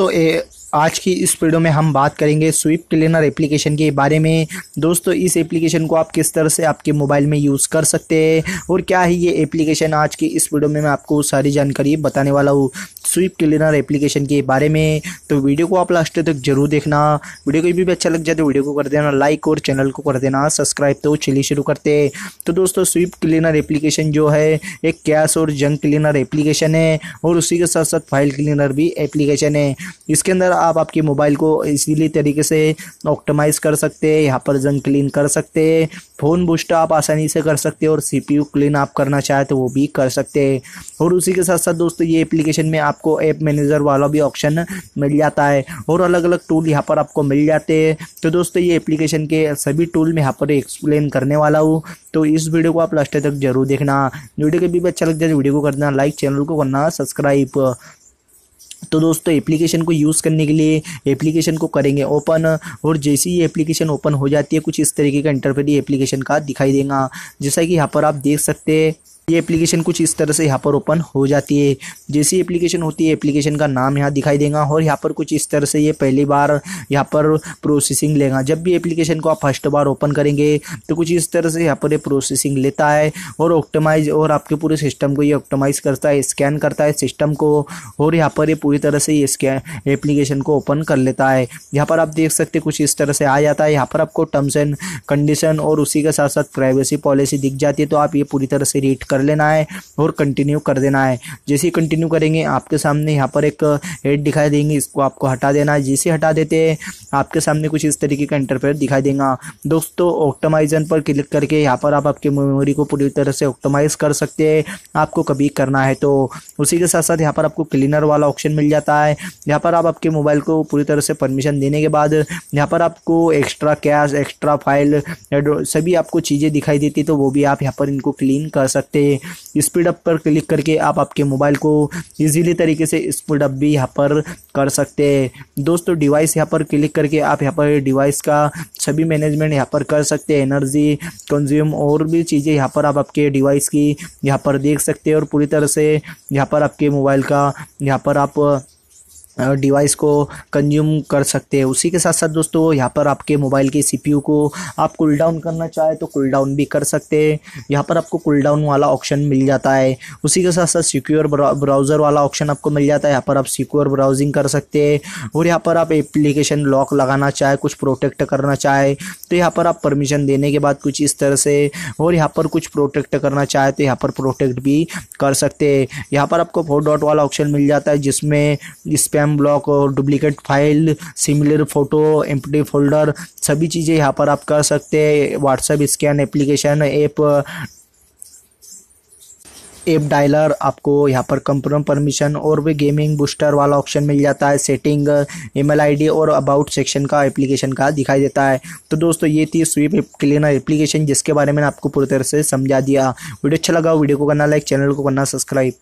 दोस्तों ए, आज की इस वीडियो में हम बात करेंगे स्विप क्लीनर एप्लीकेशन के बारे में। दोस्तों इस एप्लीकेशन को आप किस तरह से आपके मोबाइल में यूज़ कर सकते हैं और क्या है ये एप्लीकेशन आज की इस वीडियो में मैं आपको सारी जानकारी बताने वाला हूँ। स्विप क्लीनर एप्लीकेशन के बारे में तो वीडियो को आप लास्ट तक ज़रूर देखना। वीडियो को भी अच्छा लग जाए तो वीडियो को कर देना लाइक और चैनल को कर देना सब्सक्राइब तो चलिए शुरू करते तो दोस्तों स्विप क्लीनर एप्लीकेशन जो है, एक कैश और जंग क्लीनर एप्लीकेशन है, और उसी के साथ साथ फ़ाइल क्लीनर भी एप्लीकेशन है। इसके अंदर आप आपके मोबाइल को इसीलिए तरीके से ऑप्टमाइज कर सकते हैं, यहाँ पर जंग क्लीन कर सकते हैं फ़ोन बूस्ट आप आसानी से कर सकते हैं, और सीपीयू क्लीन आप करना चाहे तो वो भी कर सकते हैं। और उसी के साथ साथ दोस्तों, ये एप्लीकेशन में आपको ऐप मैनेजर वाला भी ऑप्शन मिल जाता है और अलग अलग टूल यहाँ पर आपको मिल जाते हैं। तो दोस्तों, ये एप्लीकेशन के सभी टूल में यहाँ पर एक्सप्लेन करने वाला हूँ। तो इस वीडियो को आप लास्ट तक ज़रूर देखना। वीडियो के भी अच्छा लग जाए वीडियो को कर देना लाइक चैनल को करना सब्सक्राइब तो दोस्तों एप्लीकेशन को यूज़ करने के लिए एप्लीकेशन को करेंगे ओपन और जैसे ही एप्लीकेशन ओपन हो जाती है, कुछ इस तरीके का इंटरफेस एप्लीकेशन का दिखाई देगा। जैसा कि यहाँ पर आप देख सकते हैं ये एप्लीकेशन कुछ इस तरह से यहाँ पर ओपन हो जाती है। जैसी एप्लीकेशन होती है एप्लीकेशन का नाम यहाँ दिखाई देगा और यहाँ पर कुछ इस तरह से ये पहली बार यहाँ पर प्रोसेसिंग लेगा। जब भी एप्लीकेशन को आप फ़र्स्ट बार ओपन करेंगे तो कुछ इस तरह से यहाँ पर ये प्रोसेसिंग लेता है और ऑप्टमाइज और आपके पूरे सिस्टम को ये ऑप्टमाइज करता है स्कैन करता है सिस्टम को और यहाँ पर ये पूरी तरह से ये स्कैन एप्लीकेशन को ओपन कर लेता है। यहाँ पर आप देख सकते कुछ इस तरह से आ जाता है। यहाँ पर आपको टर्म्स एंड कंडीशन और उसी के साथ साथ प्राइवेसी पॉलिसी दिख जाती है तो आप ये पूरी तरह से रीड कर लेना है और कंटिन्यू कर देना है। जैसे ही कंटिन्यू करेंगे, आपके सामने यहाँ पर एक हेड दिखाई देंगे, इसको आपको हटा देना है। जैसे हटा देते हैं, आपके सामने कुछ इस तरीके का इंटरफेयर दिखाई देगा। दोस्तों ऑप्टमाइजन पर क्लिक करके यहाँ पर आप आपकी मेमोरी को पूरी तरह से ऑक्टोमाइज कर सकते हैं। आपको कभी करना है तो। उसी के साथ साथ यहाँ पर आपको क्लीनर वाला ऑप्शन मिल जाता है। यहाँ पर आप आपके मोबाइल को पूरी तरह से परमिशन देने के बाद, यहाँ पर आपको एक्स्ट्रा कैश एक्स्ट्रा फ़ाइल सभी आपको चीज़ें दिखाई देती तो वो भी आप यहाँ पर इनको क्लीन कर सकते स्पीड अप पर क्लिक करके आप आपके मोबाइल को इजीली तरीके से स्पीड अप भी यहाँ पर कर सकते हैं। दोस्तों डिवाइस यहाँ पर क्लिक करके आप यहाँ पर डिवाइस का सभी मैनेजमेंट यहाँ पर कर सकते हैं। एनर्जी कंज्यूम और भी चीज़ें यहाँ पर आप आपके डिवाइस की यहाँ पर देख सकते हैं और पूरी तरह से यहाँ पर आपके मोबाइल का यहाँ पर आप डिवाइस को कंज्यूम कर सकते हैं। उसी के साथ साथ दोस्तों, यहाँ पर आपके मोबाइल के सीपीयू को आप कूल डाउन करना चाहे तो कूल डाउन भी कर सकते हैं। यहाँ पर आपको कूल डाउन वाला ऑप्शन मिल जाता है। उसी के साथ साथ सिक्योर ब्राउज़र वाला ऑप्शन आपको मिल जाता है। यहाँ पर आप सिक्योर ब्राउजिंग कर सकते हैं और यहाँ पर आप एप्लीकेशन लॉक लगाना चाहे, कुछ प्रोटेक्ट करना चाहे तो यहाँ पर आप परमिशन देने के बाद कुछ इस तरह से और यहाँ पर कुछ प्रोटेक्ट करना चाहे तो यहाँ पर प्रोटेक्ट भी कर सकते हैं। यहाँ पर आपको फोर डॉट वाला ऑप्शन मिल जाता है, जिसमें स्पैम स्पैम ब्लॉक और duplicate file similar photo empty folder सभी चीज़ें यहाँ पर आप कर सकते हैं। WhatsApp scan application app app dialer आपको यहाँ पर कंपनी परमिशन और भी गेमिंग बूस्टर वाला ऑप्शन मिल जाता है। सेटिंग ईमेल आईडी और अबाउट सेक्शन का एप्लीकेशन का दिखाई देता है। तो दोस्तों, ये थी स्वीप क्लीनर एप्लीकेशन जिसके बारे में आपको पूरी तरह से समझा दिया। वीडियो अच्छा लगा वीडियो को करना लाइक चैनल को करना सब्सक्राइब